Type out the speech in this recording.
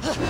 @웃